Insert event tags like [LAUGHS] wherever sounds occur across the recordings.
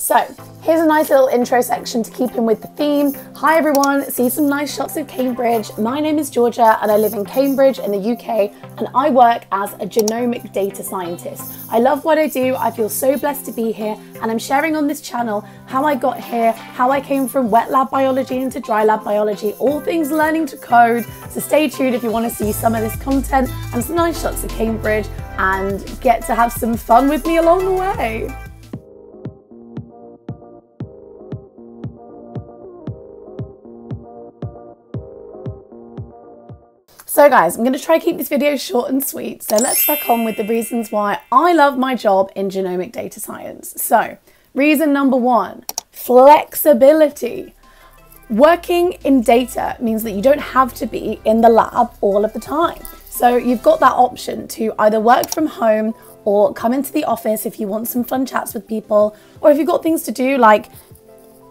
So here's a nice little intro section to keep in with the theme. Hi everyone, see some nice shots of Cambridge. My name is Georgia and I live in Cambridge in the UK and I work as a genomic data scientist. I love what I do, I feel so blessed to be here and I'm sharing on this channel how I got here, how I came from wet lab biology into dry lab biology, all things learning to code. So stay tuned if you want to see some of this content and some nice shots of Cambridge and get to have some fun with me along the way. So guys, I'm going to try keep this video short and sweet. So let's crack on with the reasons why I love my job in genomic data science. So reason number one, flexibility. Working in data means that you don't have to be in the lab all of the time. So you've got that option to either work from home or come into the office if you want some fun chats with people, or if you've got things to do like,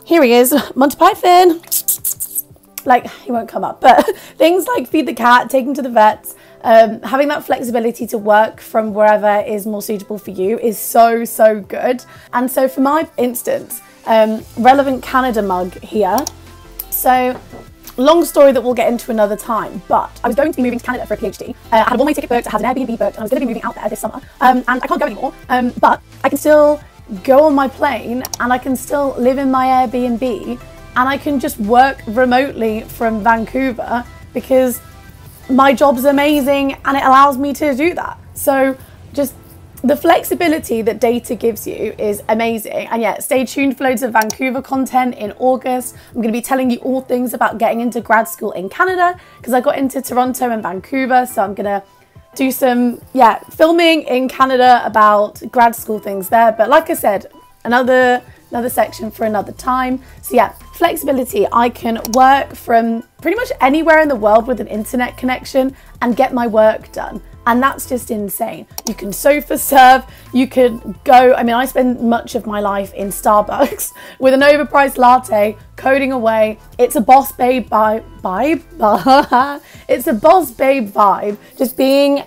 here he is, [LAUGHS] Monty Python like he won't come up, but [LAUGHS] things like feed the cat, take him to the vets, um, having that flexibility to work from wherever is more suitable for you is so, so good. And so for my instance, um, relevant Canada mug here. So long story that we'll get into another time, but I was going to be moving to Canada for a PhD. Uh, I had a one-way ticket booked, I had an Airbnb booked, and I was going to be moving out there this summer. Um, and I can't go anymore, um, but I can still go on my plane and I can still live in my Airbnb and I can just work remotely from Vancouver because my job's amazing and it allows me to do that. So just the flexibility that data gives you is amazing. And yeah, stay tuned for loads of Vancouver content in August. I'm going to be telling you all things about getting into grad school in Canada because I got into Toronto and Vancouver. So I'm going to do some, yeah, filming in Canada about grad school things there. But like I said, another another section for another time. So yeah, flexibility. I can work from pretty much anywhere in the world with an internet connection and get my work done. And that's just insane. You can sofa serve, you could go, I mean, I spend much of my life in Starbucks [LAUGHS] with an overpriced latte, coding away. It's a boss babe vibe. [LAUGHS] it's a boss babe vibe, just being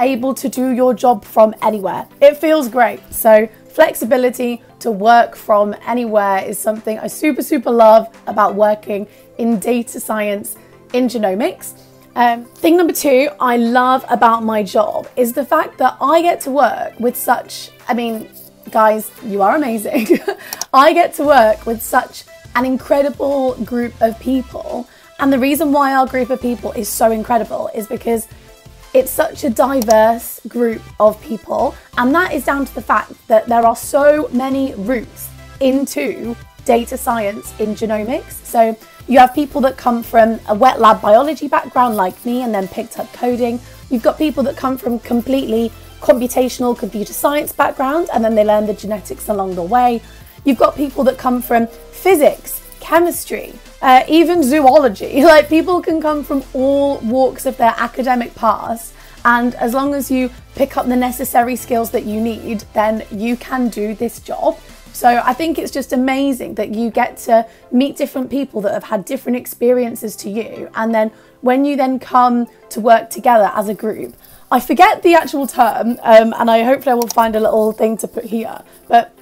able to do your job from anywhere. It feels great. So flexibility to work from anywhere is something I super, super love about working in data science in genomics. Um, thing number two I love about my job is the fact that I get to work with such, I mean, guys, you are amazing. [LAUGHS] I get to work with such an incredible group of people. And the reason why our group of people is so incredible is because it's such a diverse group of people, and that is down to the fact that there are so many routes into data science in genomics. So you have people that come from a wet lab biology background like me and then picked up coding. You've got people that come from completely computational computer science background and then they learn the genetics along the way. You've got people that come from physics, chemistry, uh, even zoology. [LAUGHS] Like people can come from all walks of their academic past. And as long as you pick up the necessary skills that you need, then you can do this job. So I think it's just amazing that you get to meet different people that have had different experiences to you. And then when you then come to work together as a group, I forget the actual term, um, and I hopefully I will find a little thing to put here, but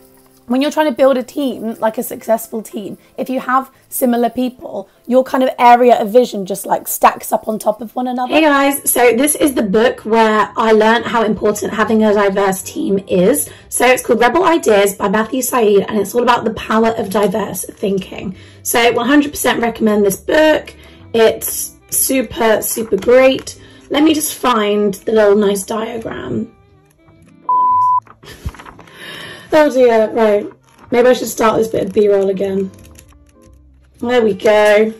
when you're trying to build a team, like a successful team, if you have similar people, your kind of area of vision just like stacks up on top of one another. Hey guys, so this is the book where I learned how important having a diverse team is. So it's called Rebel Ideas by Matthew Syed and it's all about the power of diverse thinking. So 100% recommend this book. It's super, super great. Let me just find the little nice diagram. Oh uh, dear, right. Maybe I should start this bit of B-roll again. There we go.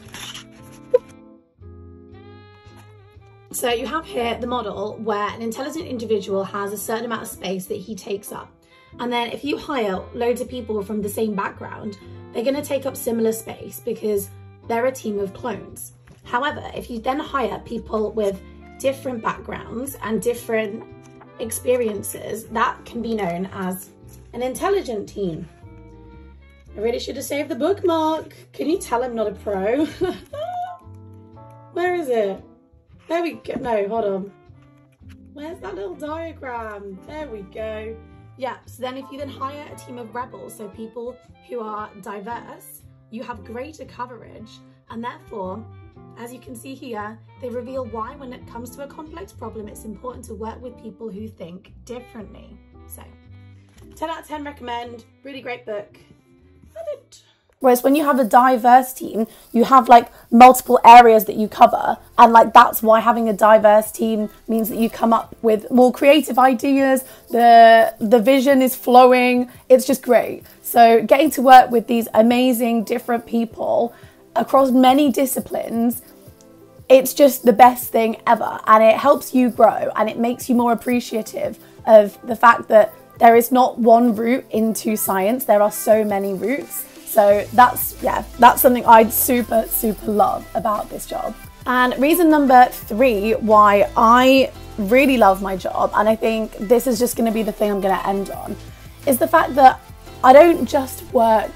So you have here the model where an intelligent individual has a certain amount of space that he takes up. And then if you hire loads of people from the same background, they're going to take up similar space because they're a team of clones. However, if you then hire people with different backgrounds and different experiences, that can be known as an intelligent team. I really should have saved the bookmark. Can you tell I'm not a pro? [LAUGHS] Where is it? There we go. No, hold on. Where's that little diagram? There we go. Yeah, so then if you then hire a team of rebels, so people who are diverse, you have greater coverage, and therefore, as you can see here, they reveal why when it comes to a complex problem, it's important to work with people who think differently. So, 10 out of 10 recommend, really great book. Whereas when you have a diverse team, you have like multiple areas that you cover. And like that's why having a diverse team means that you come up with more creative ideas. The the vision is flowing. It's just great. So getting to work with these amazing different people across many disciplines it's just the best thing ever and it helps you grow and it makes you more appreciative of the fact that there is not one route into science there are so many routes so that's, yeah, that's something I'd super, super love about this job. And reason number three why I really love my job, and I think this is just going to be the thing I'm going to end on, is the fact that I don't just work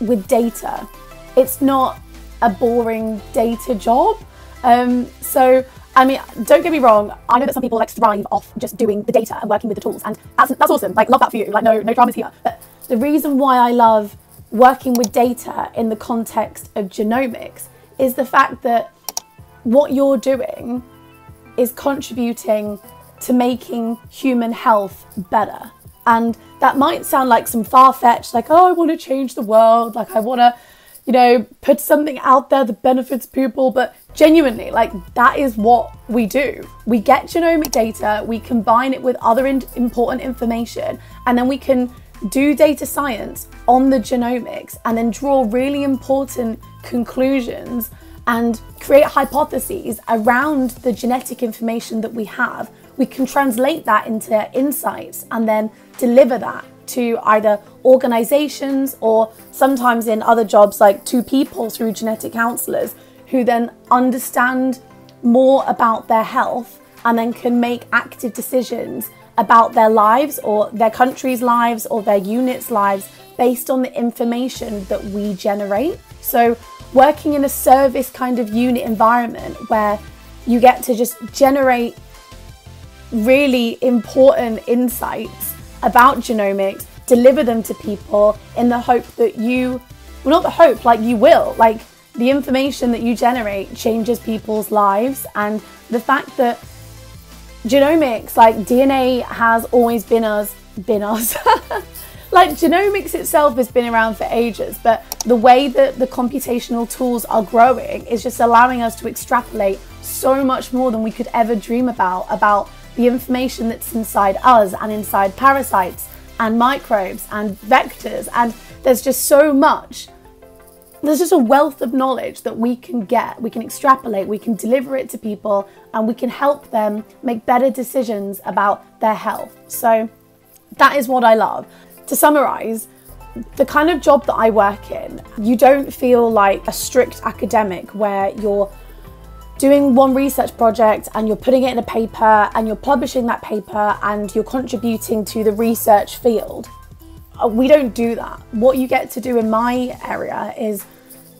with data. It's not a boring data job. Um, so, I mean, don't get me wrong. I know that some people like thrive off just doing the data and working with the tools, and that's that's awesome. Like, love that for you. Like, no no dramas here. But the reason why I love working with data in the context of genomics is the fact that what you're doing is contributing to making human health better. And that might sound like some far fetched, like, oh, I want to change the world, like, I want to, you know, put something out there that benefits people. But genuinely, like, that is what we do. We get genomic data, we combine it with other in- important information, and then we can do data science on the genomics and then draw really important conclusions and create hypotheses around the genetic information that we have, we can translate that into insights and then deliver that to either organizations or sometimes in other jobs like to people through genetic counselors who then understand more about their health and then can make active decisions about their lives or their country's lives or their unit's lives based on the information that we generate. So, working in a service kind of unit environment where you get to just generate really important insights about genomics, deliver them to people in the hope that you, well, not the hope, like you will, like the information that you generate changes people's lives. And the fact that genomics, like DNA has always been us, been us. [LAUGHS] like genomics itself has been around for ages, but the way that the computational tools are growing is just allowing us to extrapolate so much more than we could ever dream about about the information that's inside us and inside parasites and microbes and vectors and there's just so much there's just a wealth of knowledge that we can get, we can extrapolate, we can deliver it to people, and we can help them make better decisions about their health. So that is what I love. To summarize, the kind of job that I work in, you don't feel like a strict academic where you're doing one research project and you're putting it in a paper and you're publishing that paper and you're contributing to the research field. Uh, we don't do that. What you get to do in my area is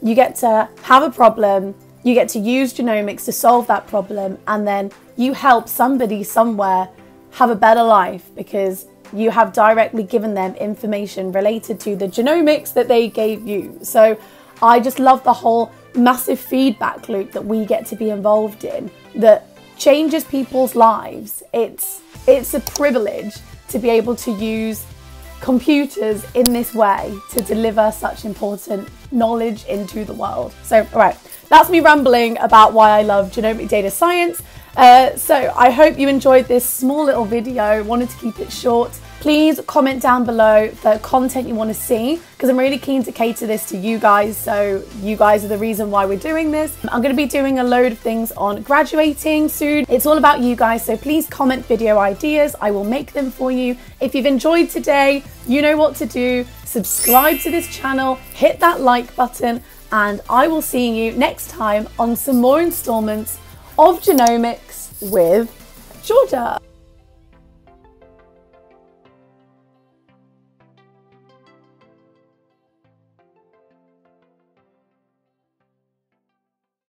you get to have a problem, you get to use genomics to solve that problem, and then you help somebody somewhere have a better life because you have directly given them information related to the genomics that they gave you. So I just love the whole massive feedback loop that we get to be involved in that changes people's lives. It's it's a privilege to be able to use computers in this way to deliver such important knowledge into the world. So, all right, that's me rambling about why I love genomic data science. Uh, so, I hope you enjoyed this small little video. Wanted to keep it short. Please comment down below the content you want to see because I'm really keen to cater this to you guys. So, you guys are the reason why we're doing this. I'm going to be doing a load of things on graduating soon. It's all about you guys. So, please comment video ideas. I will make them for you. If you've enjoyed today, you know what to do subscribe to this channel, hit that like button, and I will see you next time on some more installments of Genomics with Georgia.